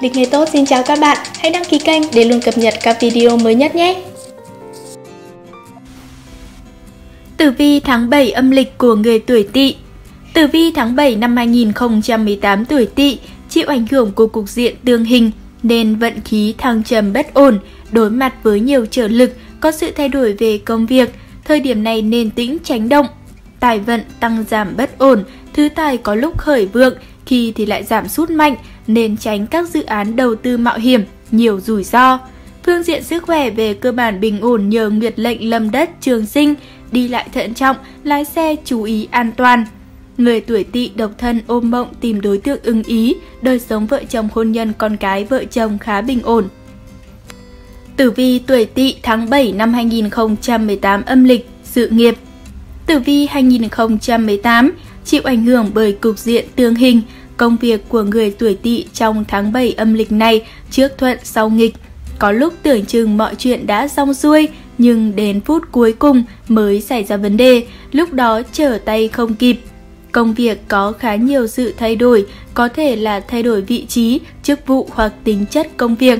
Lịch nghề tốt xin chào các bạn, hãy đăng ký kênh để luôn cập nhật các video mới nhất nhé. Tử vi tháng 7 âm lịch của người tuổi Tỵ. Tử vi tháng 7 năm 2018 tuổi Tỵ chịu ảnh hưởng của cục diện tương hình nên vận khí thăng trầm bất ổn, đối mặt với nhiều trở lực, có sự thay đổi về công việc. Thời điểm này nên tĩnh tránh động. Tài vận tăng giảm bất ổn, thứ tài có lúc khởi vượng, khi thì lại giảm sút mạnh, nên tránh các dự án đầu tư mạo hiểm, nhiều rủi ro. Phương diện sức khỏe về cơ bản bình ổn nhờ nguyệt lệnh lâm đất trường sinh, đi lại thận trọng, lái xe chú ý an toàn. Người tuổi tỵ độc thân ôm mộng tìm đối tượng ưng ý, đời sống vợ chồng hôn nhân con cái vợ chồng khá bình ổn. Tử vi tuổi tỵ tháng 7 năm 2018 âm lịch, sự nghiệp. Tử vi 2018 chịu ảnh hưởng bởi cục diện tương hình, công việc của người tuổi tỵ trong tháng 7 âm lịch này trước thuận sau nghịch. Có lúc tưởng chừng mọi chuyện đã xong xuôi, nhưng đến phút cuối cùng mới xảy ra vấn đề, lúc đó trở tay không kịp. Công việc có khá nhiều sự thay đổi, có thể là thay đổi vị trí, chức vụ hoặc tính chất công việc.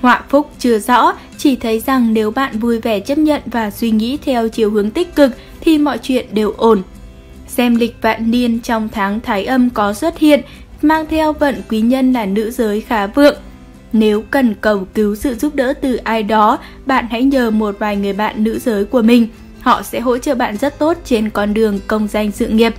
Họa phúc chưa rõ, chỉ thấy rằng nếu bạn vui vẻ chấp nhận và suy nghĩ theo chiều hướng tích cực thì mọi chuyện đều ổn. Xem lịch vạn niên trong tháng Thái âm có xuất hiện, mang theo vận quý nhân là nữ giới khá vượng. Nếu cần cầu cứu sự giúp đỡ từ ai đó, bạn hãy nhờ một vài người bạn nữ giới của mình. Họ sẽ hỗ trợ bạn rất tốt trên con đường công danh sự nghiệp.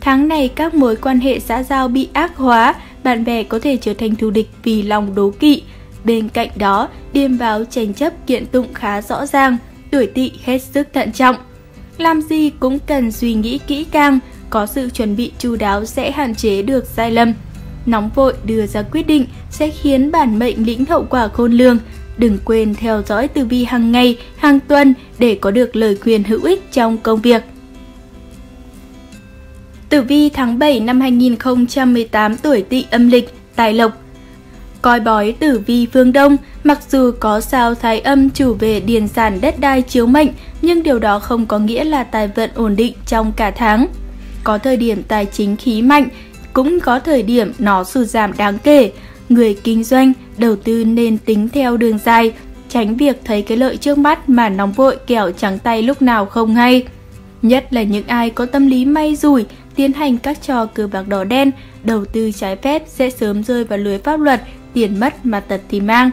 Tháng này các mối quan hệ xã giao bị ác hóa, bạn bè có thể trở thành thù địch vì lòng đố kỵ. Bên cạnh đó, điềm báo tranh chấp kiện tụng khá rõ ràng, tuổi tỵ hết sức thận trọng. Làm gì cũng cần suy nghĩ kỹ càng, có sự chuẩn bị chu đáo sẽ hạn chế được sai lầm. Nóng vội đưa ra quyết định sẽ khiến bản mệnh lĩnh hậu quả khôn lường. Đừng quên theo dõi tử vi hàng ngày, hàng tuần để có được lời khuyên hữu ích trong công việc. Tử vi tháng 7 năm 2018 tuổi tỵ âm lịch, tài lộc. Coi bói tử vi phương Đông, mặc dù có sao thái âm chủ về điền sản đất đai chiếu mệnh, nhưng điều đó không có nghĩa là tài vận ổn định trong cả tháng. Có thời điểm tài chính khí mạnh, cũng có thời điểm nó sụt giảm đáng kể. Người kinh doanh, đầu tư nên tính theo đường dài, tránh việc thấy cái lợi trước mắt mà nóng vội kẻo trắng tay lúc nào không hay. Nhất là những ai có tâm lý may rủi, tiến hành các trò cờ bạc đỏ đen, đầu tư trái phép sẽ sớm rơi vào lưới pháp luật, tiền mất mà tật thì mang.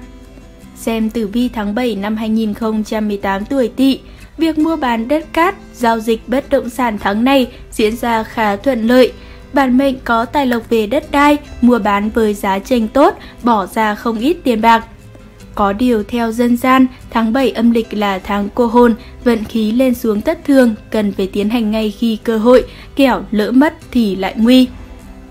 Xem tử vi tháng 7 năm 2018 tuổi tỵ, việc mua bán đất cát, giao dịch bất động sản tháng này diễn ra khá thuận lợi. Bản mệnh có tài lộc về đất đai, mua bán với giá tranh tốt, bỏ ra không ít tiền bạc. Có điều theo dân gian, tháng 7 âm lịch là tháng cô hồn, vận khí lên xuống thất thường, cần phải tiến hành ngay khi cơ hội, kẻo lỡ mất thì lại nguy.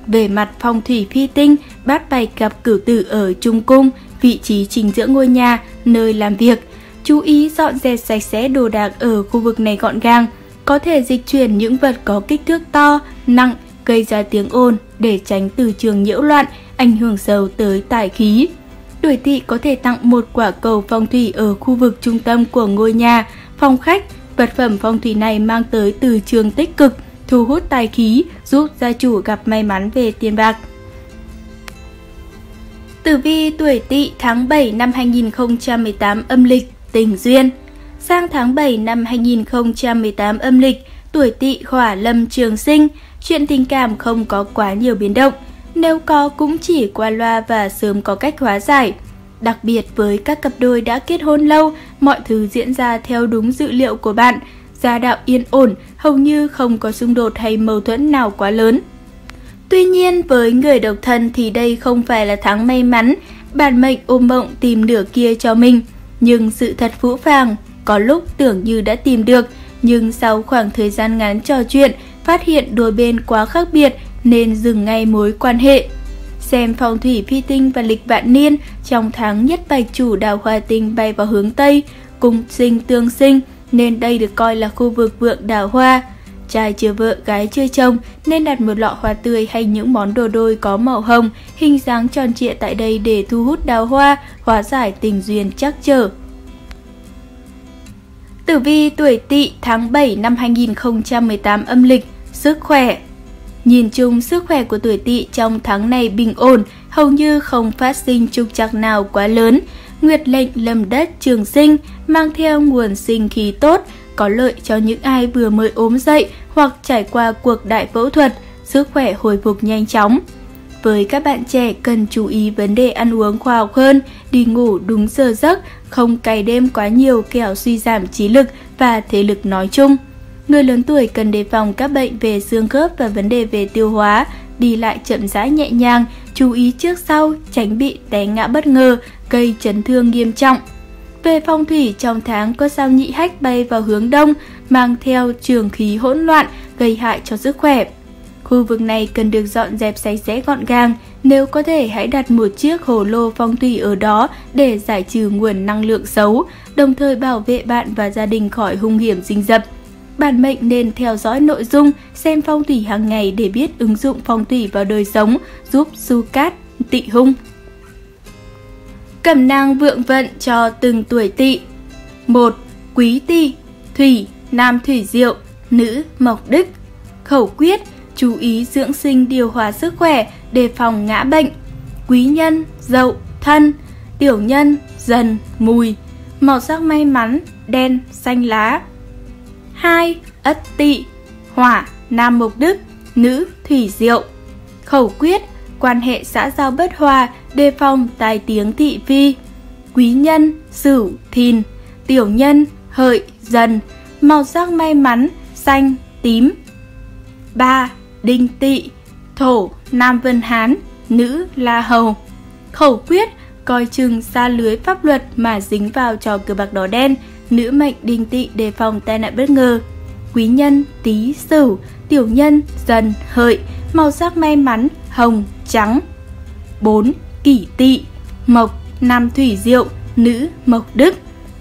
Về mặt phong thủy phi tinh, bát bạch gặp cửu tử ở trung cung, vị trí chính giữa ngôi nhà, nơi làm việc. Chú ý dọn dẹp sạch sẽ đồ đạc ở khu vực này gọn gàng, có thể dịch chuyển những vật có kích thước to, nặng, gây ra tiếng ồn để tránh từ trường nhiễu loạn, ảnh hưởng sâu tới tài khí tuổi tỵ có thể tặng một quả cầu phong thủy ở khu vực trung tâm của ngôi nhà, phòng khách. Vật phẩm phong thủy này mang tới từ trường tích cực, thu hút tài khí, giúp gia chủ gặp may mắn về tiền bạc. Tử vi tuổi tỵ tháng 7 năm 2018 âm lịch, tình duyên. Sang tháng 7 năm 2018 âm lịch, tuổi tỵ hỏa lâm trường sinh, chuyện tình cảm không có quá nhiều biến động nếu có cũng chỉ qua loa và sớm có cách hóa giải. Đặc biệt với các cặp đôi đã kết hôn lâu, mọi thứ diễn ra theo đúng dự liệu của bạn, gia đạo yên ổn, hầu như không có xung đột hay mâu thuẫn nào quá lớn. Tuy nhiên, với người độc thân thì đây không phải là tháng may mắn, bản mệnh ôm mộng tìm nửa kia cho mình. Nhưng sự thật phũ phàng, có lúc tưởng như đã tìm được, nhưng sau khoảng thời gian ngắn trò chuyện, phát hiện đôi bên quá khác biệt nên dừng ngay mối quan hệ. Xem phong thủy phi tinh và lịch vạn niên trong tháng nhất bạch chủ đào hoa tinh bay vào hướng Tây, cùng sinh tương sinh nên đây được coi là khu vực vượng đào hoa. Trai chưa vợ, gái chưa chồng nên đặt một lọ hoa tươi hay những món đồ đôi có màu hồng, hình dáng tròn trịa tại đây để thu hút đào hoa, hóa giải tình duyên chắc trở. Tử vi tuổi Tỵ tháng 7 năm 2018 âm lịch, sức khỏe Nhìn chung sức khỏe của tuổi tỵ trong tháng này bình ổn, hầu như không phát sinh trục trặc nào quá lớn. Nguyệt lệnh lâm đất trường sinh mang theo nguồn sinh khí tốt, có lợi cho những ai vừa mới ốm dậy hoặc trải qua cuộc đại phẫu thuật, sức khỏe hồi phục nhanh chóng. Với các bạn trẻ cần chú ý vấn đề ăn uống khoa học hơn, đi ngủ đúng giờ giấc, không cày đêm quá nhiều kẻo suy giảm trí lực và thể lực nói chung. Người lớn tuổi cần đề phòng các bệnh về xương khớp và vấn đề về tiêu hóa, đi lại chậm rãi nhẹ nhàng, chú ý trước sau, tránh bị té ngã bất ngờ, gây chấn thương nghiêm trọng. Về phong thủy trong tháng có sao nhị hách bay vào hướng đông, mang theo trường khí hỗn loạn, gây hại cho sức khỏe. Khu vực này cần được dọn dẹp sạch sẽ gọn gàng, nếu có thể hãy đặt một chiếc hồ lô phong thủy ở đó để giải trừ nguồn năng lượng xấu, đồng thời bảo vệ bạn và gia đình khỏi hung hiểm rình rập. Bản mệnh nên theo dõi nội dung, xem phong thủy hàng ngày để biết ứng dụng phong thủy vào đời sống, giúp du cát, tị hung. Cẩm nang vượng vận cho từng tuổi tỵ 1. Quý tỵ Thủy, nam thủy diệu, nữ mộc đức Khẩu quyết, chú ý dưỡng sinh điều hòa sức khỏe, đề phòng ngã bệnh. Quý nhân, dậu, thân, tiểu nhân, dần, mùi. Màu sắc may mắn, đen, xanh lá hai Ất tỵ, hỏa, nam mộc đức, nữ, thủy diệu. Khẩu quyết, quan hệ xã giao bất hòa, đề phòng tai tiếng thị phi. Quý nhân, sửu, thìn, tiểu nhân, hợi, dần. Màu sắc may mắn, xanh, tím. 3 đinh tỵ, thổ, nam vân hán, nữ la hầu. Khẩu quyết, coi chừng xa lưới pháp luật mà dính vào trò cờ bạc đỏ đen, nữ mệnh đinh tỵ đề phòng tai nạn bất ngờ. Quý nhân, tý sửu, tiểu nhân, dần, hợi, màu sắc may mắn, hồng, trắng. 4. Kỷ tỵ, mộc, nam thủy diệu, nữ, mộc đức.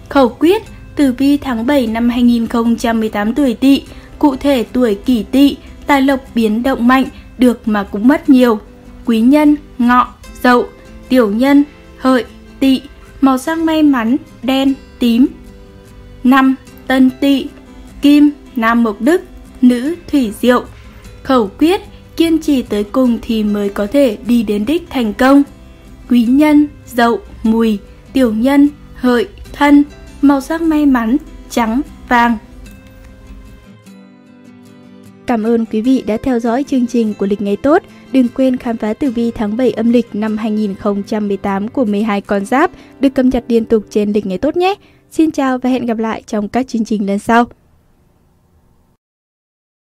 Khẩu quyết, tử vi tháng 7 năm 2018 tuổi tỵ, cụ thể tuổi kỷ tỵ, tài lộc biến động mạnh, được mà cũng mất nhiều. Quý nhân, ngọ, dậu, tiểu nhân, hợi, tỵ, màu sắc may mắn, đen, tím. 5. Tân tỵ, kim, nam mộc đức, nữ, thủy diệu. Khẩu quyết, kiên trì tới cùng thì mới có thể đi đến đích thành công. Quý nhân, dậu, mùi, tiểu nhân, hợi, thân, màu sắc may mắn, trắng, vàng. Cảm ơn quý vị đã theo dõi chương trình của Lịch Ngày Tốt. Đừng quên khám phá tử vi tháng 7 âm lịch năm 2018 của 12 con giáp được cập nhật liên tục trên Lịch Ngày Tốt nhé. Xin chào và hẹn gặp lại trong các chương trình lần sau.